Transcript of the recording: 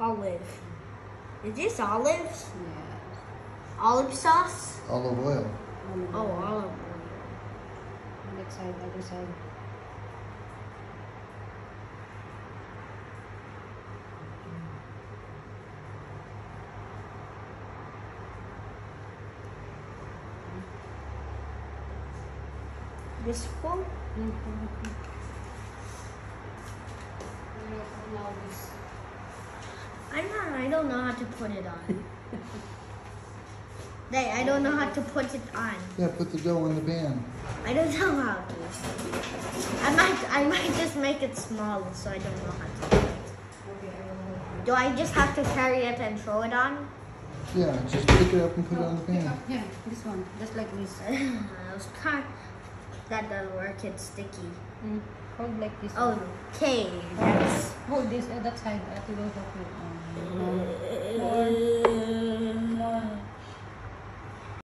Olive. Is this olives? Yeah. Olive sauce? Olive oil. Olive Oh, oil. olive oil. Next side, other side. This one? Mm-hmm. Now this. I'm not, I don't know how to put it on. They, I don't know how to put it on. Yeah, put the dough in the pan. I don't know how to. I might, I might just make it smaller, so I don't know how to do it. I Do I just have to carry it and throw it on? Yeah, just pick it up and you. put it on the pick pan. up, yeah, this one, just like this. I was kind. That doesn't work. It's sticky. Mm. Hold like this. Okay, that's. Hold this at that side. Ate will help you. Um, eh, eh, eh,